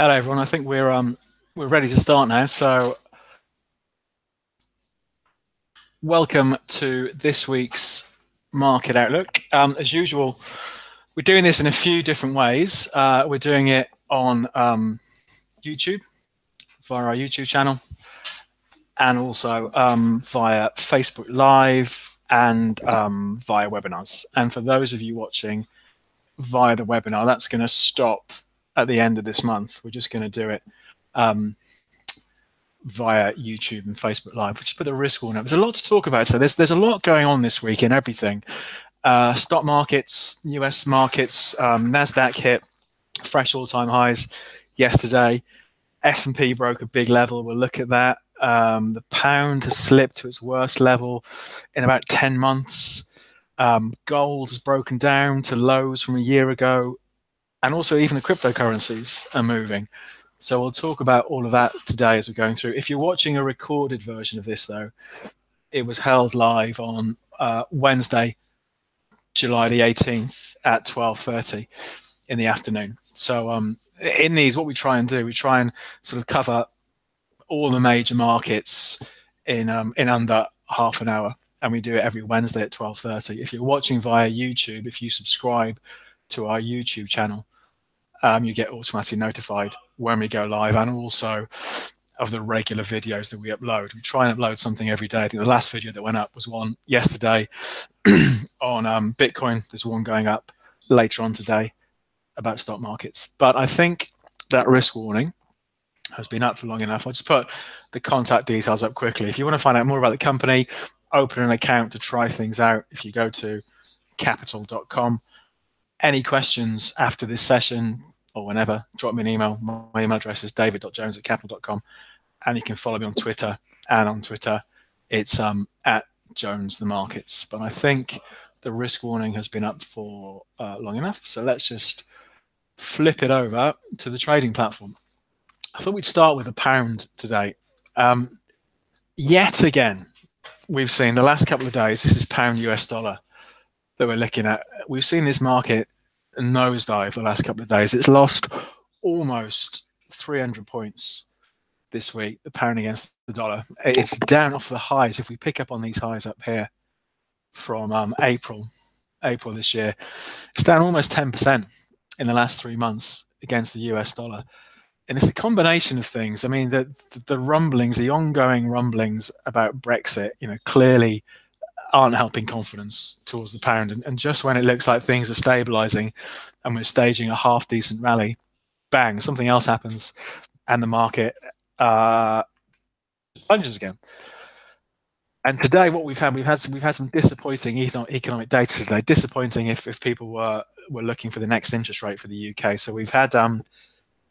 Hello, everyone. I think we're um we're ready to start now. So, welcome to this week's market outlook. Um, as usual, we're doing this in a few different ways. Uh, we're doing it on um, YouTube via our YouTube channel, and also um, via Facebook Live and um, via webinars. And for those of you watching via the webinar, that's going to stop at the end of this month. We're just going to do it um, via YouTube and Facebook Live, which is put a risk warning. There's a lot to talk about. So there's there's a lot going on this week in everything. Uh, stock markets, US markets, um, Nasdaq hit fresh all-time highs yesterday. S&P broke a big level. We'll look at that. Um, the pound has slipped to its worst level in about 10 months. Um, gold has broken down to lows from a year ago and also even the cryptocurrencies are moving. So we'll talk about all of that today as we're going through. If you're watching a recorded version of this, though, it was held live on uh, Wednesday, July the 18th at 12:30 in the afternoon. So um, in these, what we try and do, we try and sort of cover all the major markets in um, in under half an hour, and we do it every Wednesday at 12:30. If you're watching via YouTube, if you subscribe to our YouTube channel, um, you get automatically notified when we go live and also of the regular videos that we upload. We try and upload something every day. I think the last video that went up was one yesterday on um, Bitcoin. There's one going up later on today about stock markets. But I think that risk warning has been up for long enough. I'll just put the contact details up quickly. If you want to find out more about the company, open an account to try things out. If you go to capital.com, any questions after this session or whenever, drop me an email. My email address is david.jones at capital.com. And you can follow me on Twitter. And on Twitter, it's um, at Jones the Markets. But I think the risk warning has been up for uh, long enough. So let's just flip it over to the trading platform. I thought we'd start with a pound today. Um, yet again, we've seen the last couple of days, this is pound US dollar that we're looking at. We've seen this market nosedive the last couple of days. It's lost almost 300 points this week, the pound against the dollar. It's down off the highs. If we pick up on these highs up here from um, April, April this year, it's down almost 10% in the last three months against the US dollar. And it's a combination of things. I mean, the, the, the rumblings, the ongoing rumblings about Brexit, you know, clearly aren't helping confidence towards the pound. And, and, just when it looks like things are stabilizing and we're staging a half decent rally, bang, something else happens and the market uh, plunges again. And today, what we've had, we've had some, we've had some disappointing economic data today. Disappointing if, if people were were looking for the next interest rate for the UK. So we've had um,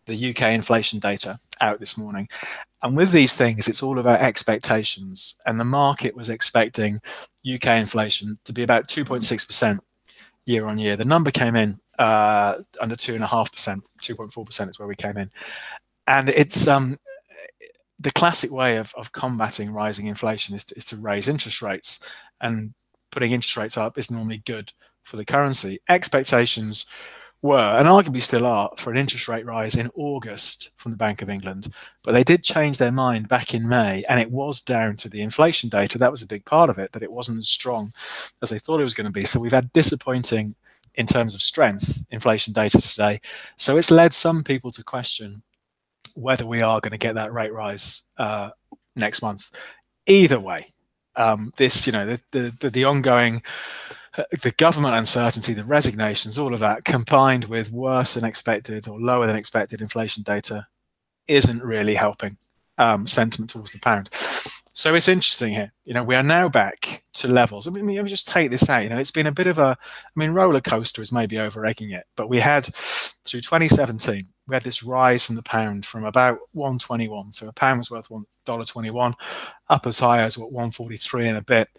the UK inflation data out this morning, and with these things, it's all about expectations. And the market was expecting UK inflation to be about 2.6% year on year. The number came in uh, under 2.5%, 2.4% is where we came in. And it's um, the classic way of, of combating rising inflation is to, is to raise interest rates. And putting interest rates up is normally good for the currency. Expectations were, and arguably still are, for an interest rate rise in August from the Bank of England. But they did change their mind back in May, and it was down to the inflation data. That was a big part of it, that it wasn't as strong as they thought it was going to be. So we've had disappointing, in terms of strength, inflation data today. So it's led some people to question whether we are going to get that rate rise uh, next month. Either way, um, this, you know, the, the, the, the ongoing the government uncertainty, the resignations, all of that combined with worse than expected or lower than expected inflation data isn't really helping um, sentiment towards the pound. So it's interesting here. You know, we are now back to levels. I mean, let me just take this out. You know, it's been a bit of a, I mean, roller coaster is maybe over egging it, but we had through 2017, we had this rise from the pound from about 121. So a pound was worth $1.21 up as high as what 143 and a bit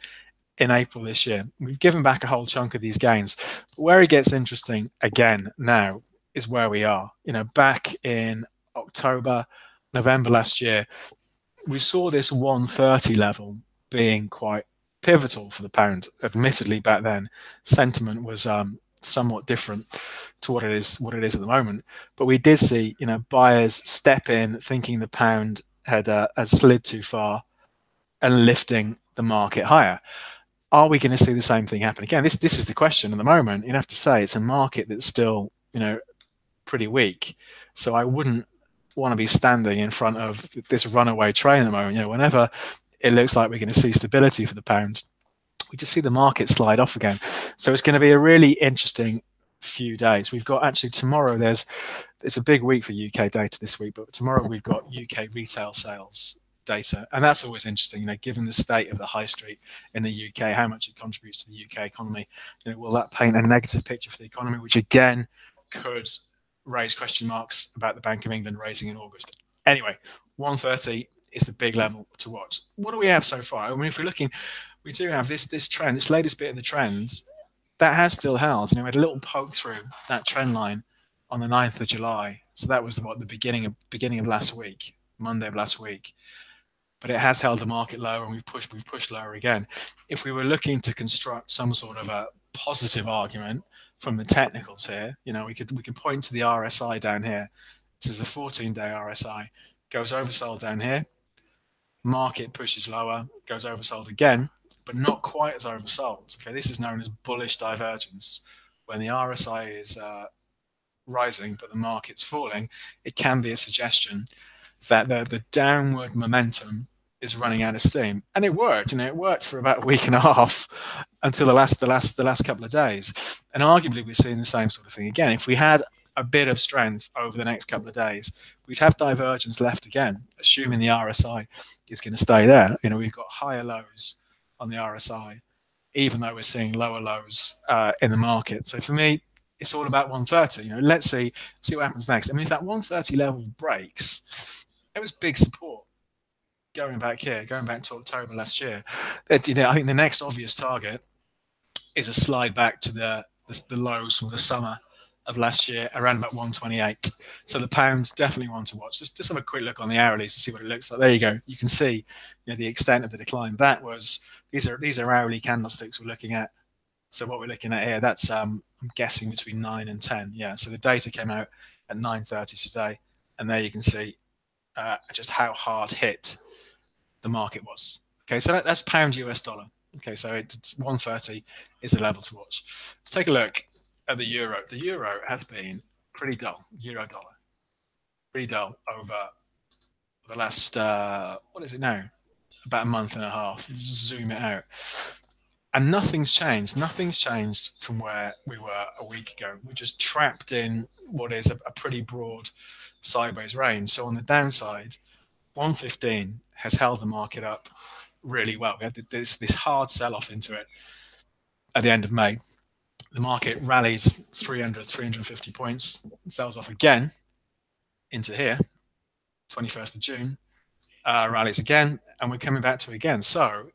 in April this year. We've given back a whole chunk of these gains. But where it gets interesting again now is where we are. You know, back in October, November last year, we saw this 130 level being quite pivotal for the pound. Admittedly, back then, sentiment was um, somewhat different to what it is what it is at the moment. But we did see, you know, buyers step in thinking the pound had uh, had slid too far and lifting the market higher. Are we going to see the same thing happen again? This this is the question at the moment. You have to say it's a market that's still, you know, pretty weak. So I wouldn't want to be standing in front of this runaway train at the moment. You know, whenever it looks like we're going to see stability for the pound, we just see the market slide off again. So it's going to be a really interesting few days. We've got actually tomorrow. There's it's a big week for UK data this week, but tomorrow we've got UK retail sales data, and that's always interesting. You know, given the state of the high street in the UK, how much it contributes to the UK economy, you know, will that paint a negative picture for the economy, which again could raise question marks about the Bank of England raising in August. Anyway, 130 is the big level to watch. What do we have so far? I mean, if we're looking, we do have this this trend, this latest bit of the trend that has still held. You know, we had a little poke through that trend line on the 9th of July. So that was what the beginning of beginning of last week, Monday of last week. But it has held the market lower and we've pushed we've pushed lower again. If we were looking to construct some sort of a positive argument from the technicals here, you know, we could we could point to the RSI down here. This is a 14-day RSI, goes oversold down here. Market pushes lower, goes oversold again but not quite as oversold. Okay, this is known as bullish divergence. When the RSI is uh, rising but the market's falling, it can be a suggestion that the, the downward momentum is running out of steam. And it worked, and it worked for about a week and a half until the last the last the last couple of days. And arguably we're seeing the same sort of thing again. If we had a bit of strength over the next couple of days, we'd have divergence left again, assuming the RSI is going to stay there. You know, we've got higher lows on the RSI, even though we're seeing lower lows uh, in the market. So for me, it's all about 130. You know, let's see see what happens next. I mean, if that 130 level breaks, it was big support going back here, going back to October last year. It, you know, I think the next obvious target is a slide back to the the, the lows from the summer of last year around about 128. So the pound's definitely one to watch. Just, just have a quick look on the hourlies to see what it looks like. There you go. You can see you know, the extent of the decline. That was these are these are hourly candlesticks we're looking at. So what we're looking at here, that's um, I'm guessing between nine and ten. Yeah. So the data came out at 9:30 today, and there you can see uh, just how hard hit the market was. Okay, so that, that's pound US dollar. Okay, so it's 130 is the level to watch. Let's take a look at the euro. The euro has been pretty dull, euro dollar, pretty dull over the last, uh, what is it now? About a month and a half. Zoom it out. And nothing's changed. Nothing's changed from where we were a week ago. We're just trapped in what is a, a pretty broad sideways range. So on the downside, 115 has held the market up really well. We had this, this hard sell off into it at the end of May the market rallies 300, 350 points, sells off again into here, 21st of June, uh, rallies again, and we're coming back to again. So,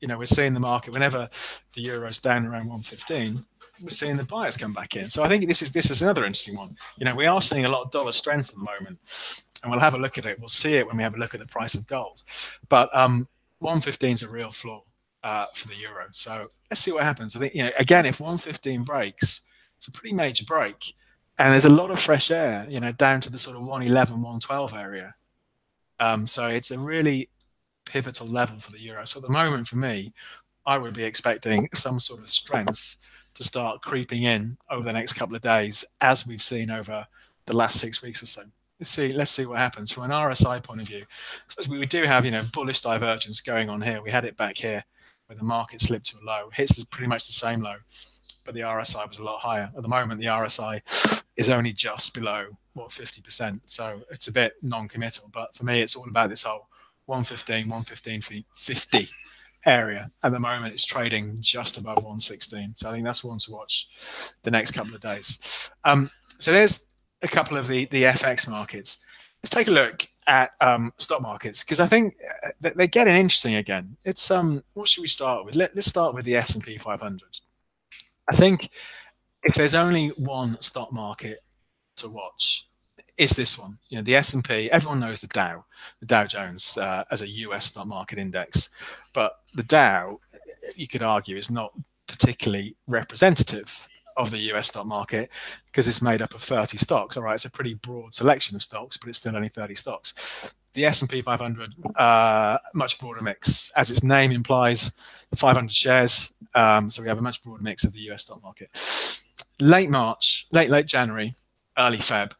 you know, we're seeing the market whenever the euro's down around 115, we're seeing the buyers come back in. So I think this is this is another interesting one. You know, we are seeing a lot of dollar strength at the moment, and we'll have a look at it. We'll see it when we have a look at the price of gold. But um, 115 is a real floor uh, for the euro. So let's see what happens. I think you know again, if 115 breaks, it's a pretty major break, and there's a lot of fresh air, you know, down to the sort of 111, 112 area. Um, so it's a really pivotal level for the euro. So at the moment, for me, I would be expecting some sort of strength to start creeping in over the next couple of days, as we've seen over the last six weeks or so. Let's see. Let's see what happens from an RSI point of view. we do have, you know, bullish divergence going on here. We had it back here where the market slipped to a low, hits pretty much the same low, but the RSI was a lot higher. At the moment, the RSI is only just below what 50%, so it's a bit non-committal. But for me, it's all about this whole 115, 115 50 area. At the moment, it's trading just above 116, so I think that's one to watch the next couple of days. Um, so there's a couple of the the FX markets. Let's take a look at um, stock markets because I think uh, they're getting interesting again. It's um, what should we start with? Let, us start with the S and P 500. I think if there's only one stock market to watch, is this one. You know, the S and P. Everyone knows the Dow, the Dow Jones uh, as a U.S. stock market index, but the Dow, you could argue, is not particularly representative of the US stock market because it's made up of 30 stocks. All right, it's a pretty broad selection of stocks, but it's still only 30 stocks. The S&P 500, uh, much broader mix, as its name implies, 500 shares. Um, so we have a much broader mix of the US stock market. Late March, late late January, early Feb,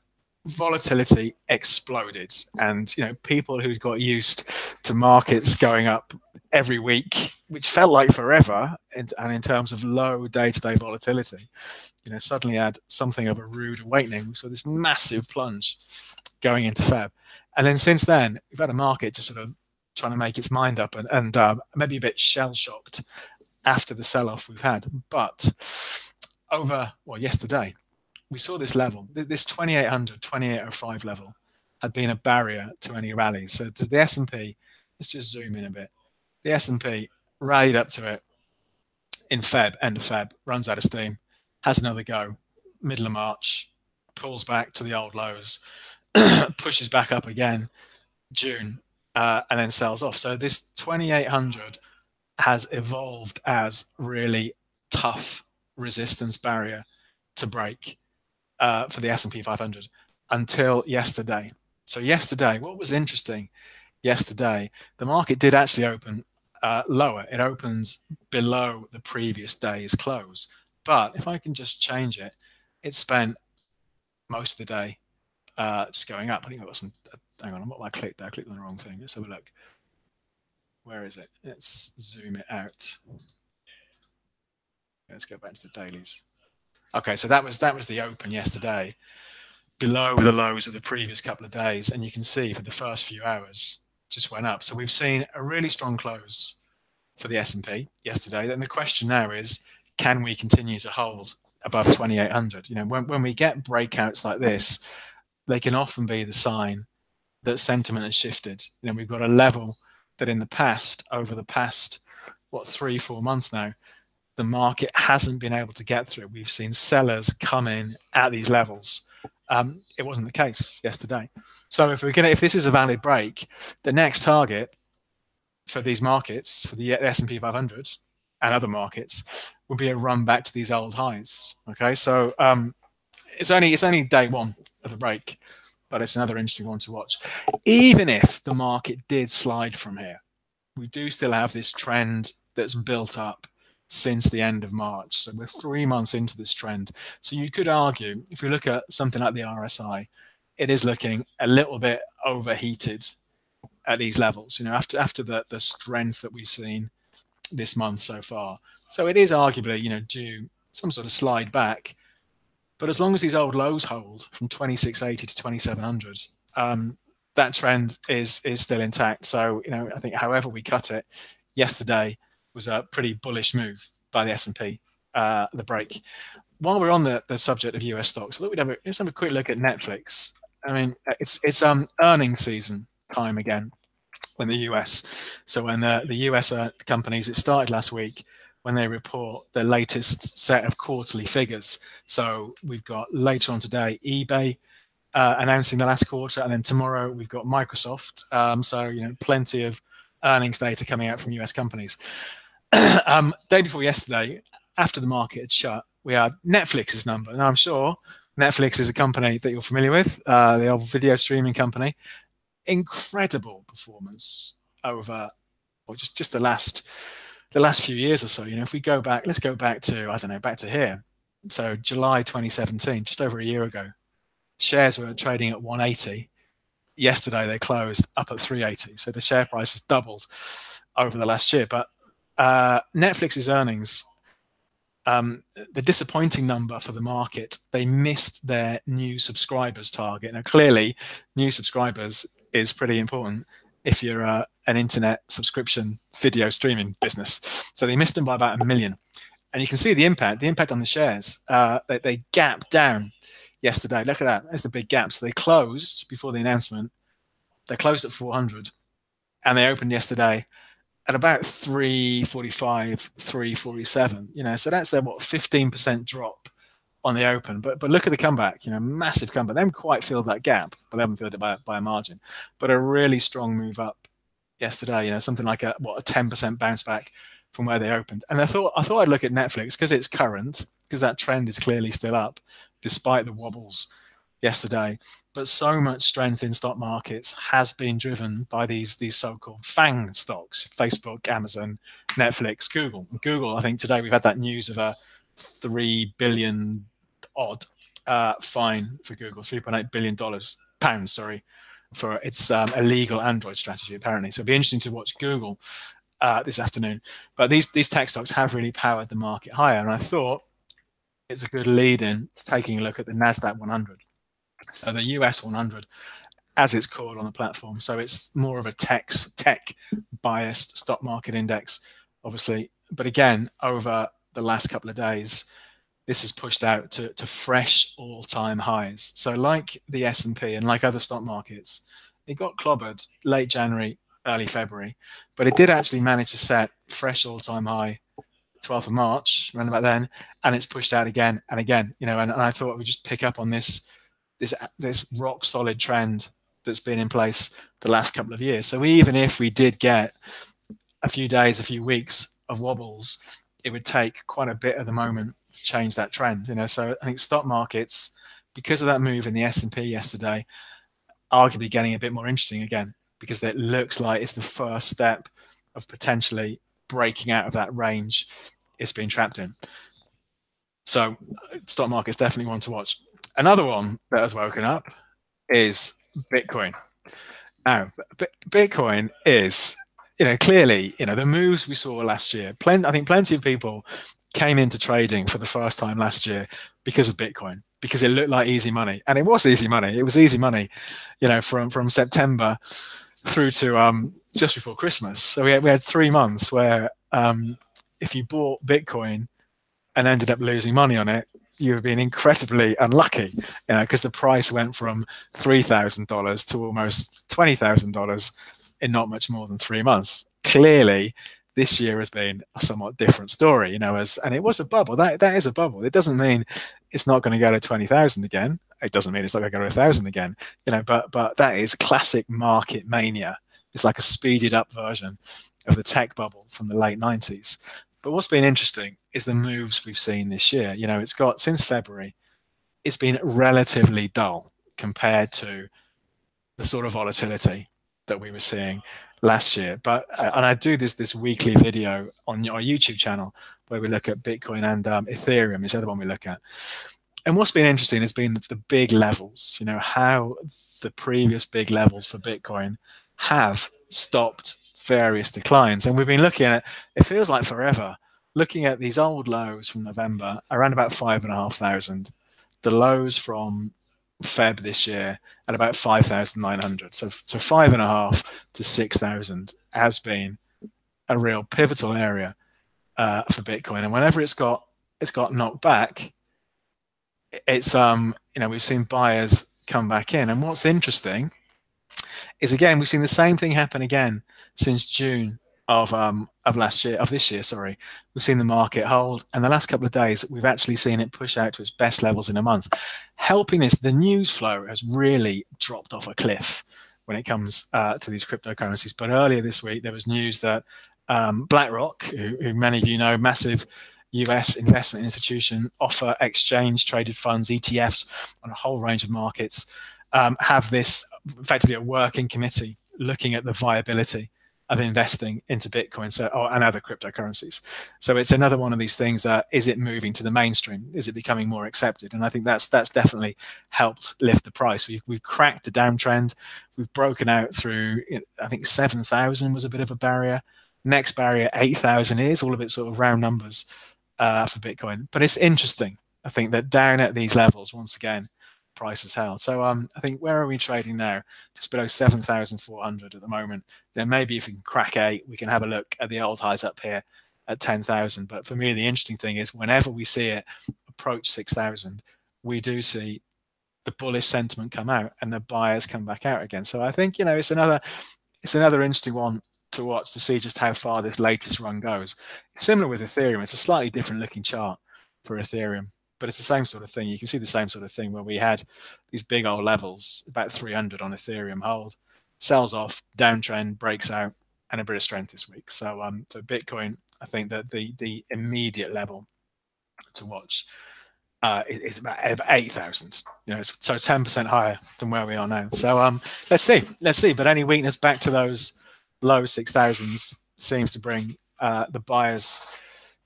volatility exploded, and you know people who'd got used to markets going up every week, which felt like forever, and, and in terms of low day-to-day volatility, you know, suddenly had something of a rude awakening. We saw this massive plunge going into Feb, and then since then we've had a market just sort of trying to make its mind up and, and um, maybe a bit shell-shocked after the sell-off we've had, but over well yesterday we saw this level. This 2800 2805 level had been a barrier to any rallies. So the s&p let's just zoom in a bit. The S&P rallied up to it in Feb, end of Feb, runs out of steam, has another go, middle of March, pulls back to the old lows, pushes back up again, June, uh, and then sells off. So this 2800 has evolved as really tough resistance barrier to break uh, for the S&P 500 until yesterday. So yesterday, what was interesting yesterday, the market did actually open uh, lower. It opens below the previous day's close. But if I can just change it, it spent most of the day uh, just going up. I think I've got some, uh, hang on, what I clicked there? I clicked on the wrong thing. Let's have a look. Where is it? Let's zoom it out. Let's go back to the dailies. Okay, so that was that was the open yesterday, below the lows of the previous couple of days, and you can see for the first few hours, just went up. So we've seen a really strong close for the S&P yesterday. Then the question now is, can we continue to hold above 2800? You know, when, when we get breakouts like this, they can often be the sign that sentiment has shifted. You know, we've got a level that in the past, over the past, what, three, four months now, the market hasn't been able to get through. We've seen sellers come in at these levels. Um, it wasn't the case yesterday. So if we're gonna, if this is a valid break, the next target for these markets, for the S&P 500 and other markets, will be a run back to these old highs. Okay, so um, it's only it's only day one of the break, but it's another interesting one to watch. Even if the market did slide from here, we do still have this trend that's built up since the end of March. So we're three months into this trend. So you could argue, if we look at something like the RSI, it is looking a little bit overheated at these levels. You know, after after the the strength that we've seen this month so far. So it is arguably, you know, due some sort of slide back. But as long as these old lows hold from 2680 to 2700, um, that trend is is still intact. So you know, I think however we cut it, yesterday was a pretty bullish move by the S&P, uh, the break. While we're on the, the subject of US stocks, look, let's have a quick look at Netflix. I mean, it's it's um earnings season time again in the US. So when the the US uh, companies, it started last week when they report the latest set of quarterly figures. So we've got later on today eBay uh, announcing the last quarter, and then tomorrow we've got Microsoft. Um, so you know, plenty of earnings data coming out from US companies. um, day before yesterday, after the market had shut, we had Netflix's number. Now I'm sure Netflix is a company that you're familiar with, uh, the old video streaming company. Incredible performance over, or just just the last the last few years or so. You know, if we go back, let's go back to I don't know, back to here. So July 2017, just over a year ago, shares were trading at 180. Yesterday they closed up at 380. So the share price has doubled over the last year. But uh, Netflix's earnings um, the disappointing number for the market, they missed their new subscribers target. Now, clearly, new subscribers is pretty important if you're uh, an internet subscription video streaming business. So they missed them by about a million. And you can see the impact, the impact on the shares. Uh, they, they gapped down yesterday. Look at that. There's the big gap. So they closed before the announcement. They closed at 400 and they opened yesterday at about 345 347 you know so that's a what 15% drop on the open. But but look at the comeback you know massive comeback. They haven't quite filled that gap but they haven't filled it by, by a margin. But a really strong move up yesterday you know something like a what a 10% bounce back from where they opened. And i thought i thought i'd look at netflix because it's current because that trend is clearly still up despite the wobbles yesterday. But so much strength in stock markets has been driven by these these so-called FANG stocks: Facebook, Amazon, Netflix, Google. Google, I think today we've had that news of a three billion odd uh, fine for Google, three point eight billion dollars pounds, sorry, for its um, illegal Android strategy. Apparently, so it'll be interesting to watch Google uh, this afternoon. But these these tech stocks have really powered the market higher, and I thought it's a good lead in to taking a look at the Nasdaq 100. So the US 100, as it's called on the platform. So it's more of a tech tech biased stock market index, obviously. But again, over the last couple of days, this has pushed out to, to fresh all-time highs. So like the S&P and like other stock markets, it got clobbered late January, early February, but it did actually manage to set fresh all-time high 12th of March, around about then, and it's pushed out again and again. You know, and, and I thought we'd just pick up on this this this rock solid trend that's been in place the last couple of years. So even if we did get a few days, a few weeks of wobbles, it would take quite a bit at the moment to change that trend. You know, so I think stock markets, because of that move in the S and P yesterday, arguably getting a bit more interesting again because it looks like it's the first step of potentially breaking out of that range it's been trapped in. So uh, stock market's definitely one to watch. Another one that has woken up is Bitcoin. Now, Bitcoin is, you know, clearly, you know, the moves we saw last year. Plenty, I think, plenty of people came into trading for the first time last year because of Bitcoin, because it looked like easy money, and it was easy money. It was easy money, you know, from from September through to um, just before Christmas. So we had, we had three months where um, if you bought Bitcoin and ended up losing money on it, you've been incredibly unlucky, you know, because the price went from three thousand dollars to almost twenty thousand dollars in not much more than three months. Clearly, this year has been a somewhat different story, you know, as and it was a bubble. That that is a bubble. It doesn't mean it's not going to go to twenty thousand again. It doesn't mean it's not going to go to a thousand again, you know. But but that is classic market mania. It's like a speeded up version of the tech bubble from the late nineties. But what's been interesting is the moves we've seen this year. You know, it's got since February, it's been relatively dull compared to the sort of volatility that we were seeing last year. But uh, and I do this this weekly video on our YouTube channel where we look at Bitcoin and um, Ethereum is the other one we look at. And what's been interesting has been the, the big levels. You know how the previous big levels for Bitcoin have stopped various declines. And we've been looking at it feels like forever, looking at these old lows from November, around about five and a half thousand, the lows from Feb this year at about 5,900. So, so five and a half to 6,000 has been a real pivotal area uh, for Bitcoin. And whenever it's got it's got knocked back, it's um you know we've seen buyers come back in. And what's interesting is again we've seen the same thing happen again since June of um, of last year of this year sorry we've seen the market hold. And the last couple of days we've actually seen it push out to its best levels in a month. Helping this the news flow has really dropped off a cliff when it comes uh, to these cryptocurrencies. But earlier this week there was news that um, blackrock who, who many of you know massive US investment institution offer exchange traded funds ETFs on a whole range of markets um, have this effectively a working committee looking at the viability of investing into Bitcoin so, or, and other cryptocurrencies. So it's another one of these things that is it moving to the mainstream? Is it becoming more accepted? And I think that's that's definitely helped lift the price. We've, we've cracked the downtrend. We've broken out through, I think 7,000 was a bit of a barrier. Next barrier, 8,000 is, all of it sort of round numbers uh, for Bitcoin. But it's interesting, I think, that down at these levels, once again, price has held. So um, I think where are we trading now? Just below 7,400 at the moment. Then maybe if we can crack eight, we can have a look at the old highs up here at 10,000. But for me, the interesting thing is whenever we see it approach 6,000, we do see the bullish sentiment come out and the buyers come back out again. So I think, you know, it's another, it's another interesting one to watch to see just how far this latest run goes. Similar with Ethereum, it's a slightly different looking chart for Ethereum but it's the same sort of thing. You can see the same sort of thing where we had these big old levels, about 300 on Ethereum hold, sells off, downtrend, breaks out, and a bit of strength this week. So, um, so Bitcoin, I think that the the immediate level to watch uh, is about, about 8,000. You know, so 10% higher than where we are now. So um, let's see, let's see. But any weakness back to those low 6,000s seems to bring uh, the buyers,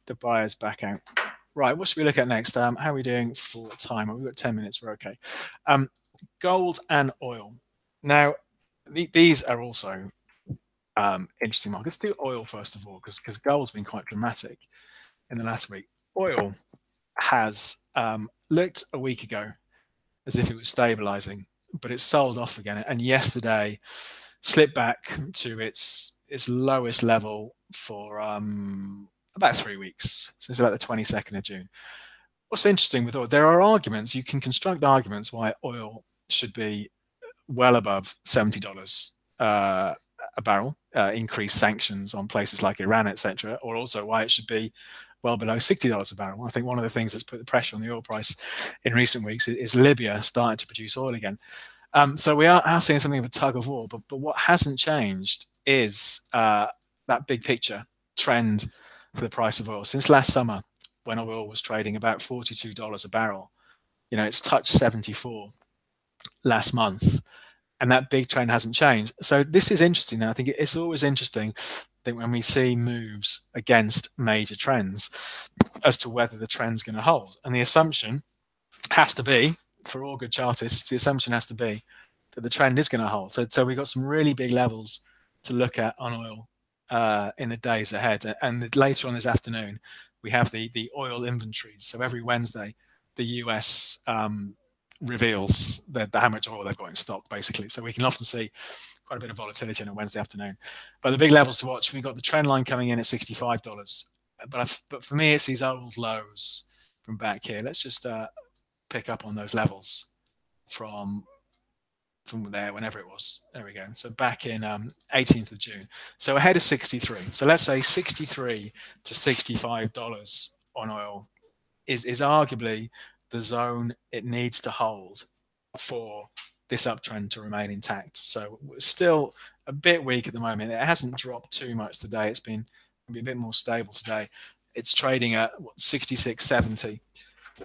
the buyers back out. Right, what should we look at next? Um, how are we doing for time? We've got 10 minutes, we're okay. Um, gold and oil. Now, th these are also um, interesting markets. Do oil first of all, because gold's been quite dramatic in the last week. Oil has um, looked a week ago as if it was stabilizing, but it sold off again. And yesterday slipped back to its its lowest level for um, about three weeks. Since about the 22nd of June. What's interesting with oil, there are arguments, you can construct arguments why oil should be well above $70 uh, a barrel, uh, increased sanctions on places like Iran, etc., or also why it should be well below $60 a barrel. I think one of the things that's put the pressure on the oil price in recent weeks is, is Libya starting to produce oil again. Um, so we are, are, seeing something of a tug of war, but, but what hasn't changed is uh, that big picture trend the price of oil. Since last summer, when oil was trading about $42 a barrel, you know, it's touched 74 last month and that big trend hasn't changed. So this is interesting. And I think it's always interesting that when we see moves against major trends as to whether the trend's going to hold. And the assumption has to be, for all good chartists, the assumption has to be that the trend is going to hold. So, so we've got some really big levels to look at on oil uh, in the days ahead. And later on this afternoon, we have the the oil inventories. So every Wednesday, the US um, reveals the, the, how much oil they've got in stock, basically. So we can often see quite a bit of volatility on a Wednesday afternoon. But the big levels to watch, we've got the trend line coming in at $65. But I've, but for me, it's these old lows from back here. Let's just uh, pick up on those levels from from there, whenever it was. There we go. So back in um, 18th of June. So ahead of 63. So let's say 63 to 65 dollars on oil is is arguably the zone it needs to hold for this uptrend to remain intact. So we're still a bit weak at the moment. It hasn't dropped too much today. It's been a bit more stable today. It's trading at what 66.70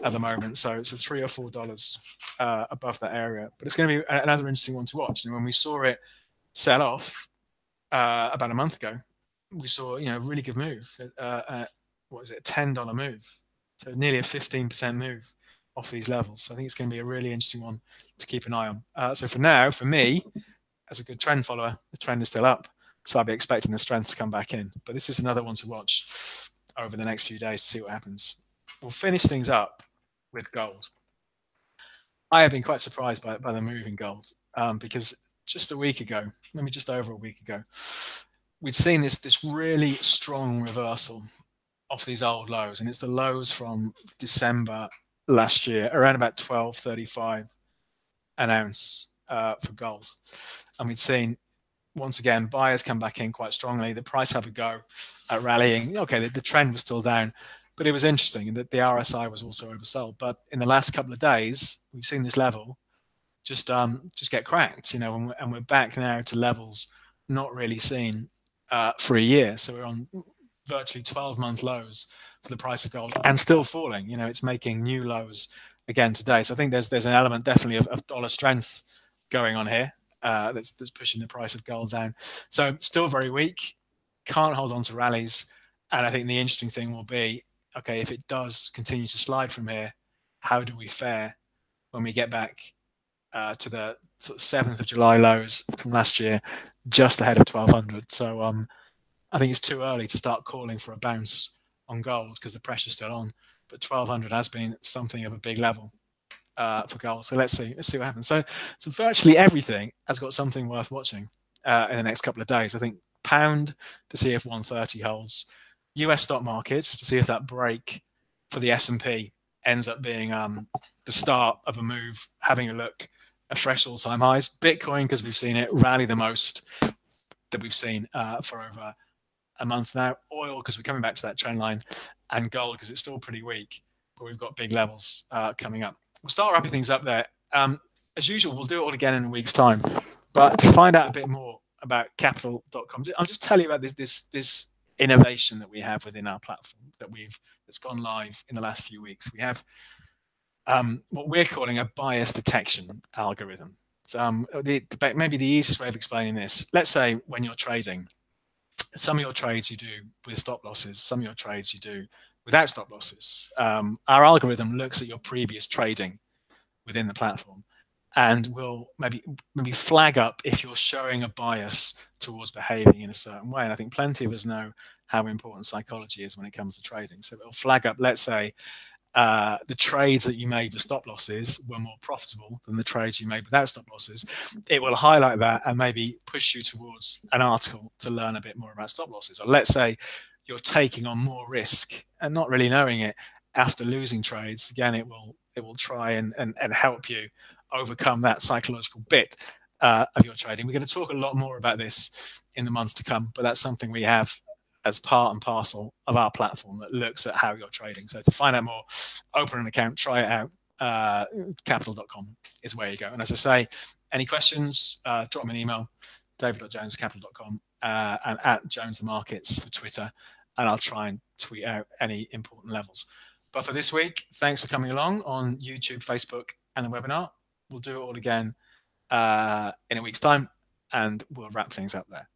at the moment, so it's a three or four dollars uh, above that area. But it's going to be another interesting one to watch. And when we saw it sell off uh, about a month ago, we saw you know a really good move. Uh, at, what is it? A ten dollar move, so nearly a fifteen percent move off these levels. So I think it's going to be a really interesting one to keep an eye on. Uh, so for now, for me, as a good trend follower, the trend is still up. So I'll be expecting the strength to come back in. But this is another one to watch over the next few days to see what happens. We'll finish things up with gold. I have been quite surprised by, by the move in gold um, because just a week ago, maybe just over a week ago, we'd seen this this really strong reversal off these old lows, and it's the lows from December last year, around about 12.35 an ounce uh, for gold. And we'd seen once again buyers come back in quite strongly. The price have a go at rallying. Okay, the, the trend was still down, but it was interesting that the RSI was also oversold. But in the last couple of days, we've seen this level just um, just get cracked, you know, and we're, and we're back now to levels not really seen uh, for a year. So we're on virtually 12 month lows for the price of gold and still falling. You know, it's making new lows again today. So I think there's there's an element definitely of, of dollar strength going on here uh, that's that's pushing the price of gold down. So still very weak. Can't hold on to rallies. And I think the interesting thing will be, okay, if it does continue to slide from here, how do we fare when we get back uh, to the 7th of July lows from last year, just ahead of 1200. So um, I think it's too early to start calling for a bounce on gold because the pressure's still on. But 1200 has been something of a big level uh, for gold. So let's see, let's see what happens. So, so virtually everything has got something worth watching uh, in the next couple of days. I think pound to see if 130 holds, U.S. stock markets to see if that break for the S&P ends up being um, the start of a move, having a look at fresh all-time highs. Bitcoin because we've seen it rally the most that we've seen uh, for over a month now. Oil because we're coming back to that trend line, and gold because it's still pretty weak, but we've got big levels uh, coming up. We'll start wrapping things up there. Um, as usual, we'll do it all again in a week's time. But to find out a bit more about capital.com, I'll just tell you about this this this innovation that we have within our platform that we've that's gone live in the last few weeks. We have um, what we're calling a bias detection algorithm. So, um, the, maybe the easiest way of explaining this, let's say when you're trading, some of your trades you do with stop losses, some of your trades you do without stop losses. Um, our algorithm looks at your previous trading within the platform and will maybe maybe flag up if you're showing a bias towards behaving in a certain way. And I think plenty of us know how important psychology is when it comes to trading. So it'll flag up, let's say, uh, the trades that you made with stop losses were more profitable than the trades you made without stop losses. It will highlight that and maybe push you towards an article to learn a bit more about stop losses. Or let's say you're taking on more risk and not really knowing it after losing trades. Again, it will it will try and, and, and help you overcome that psychological bit uh, of your trading. We're going to talk a lot more about this in the months to come, but that's something we have as part and parcel of our platform that looks at how you're trading. So to find out more, open an account, try it out. Uh, capital.com is where you go. And as I say, any questions, uh, drop me an email, david.jonescapital.com uh, and at Jones the Markets for Twitter, and I'll try and tweet out any important levels. But for this week, thanks for coming along on YouTube, Facebook, and the webinar. We'll do it all again uh, in a week's time, and we'll wrap things up there.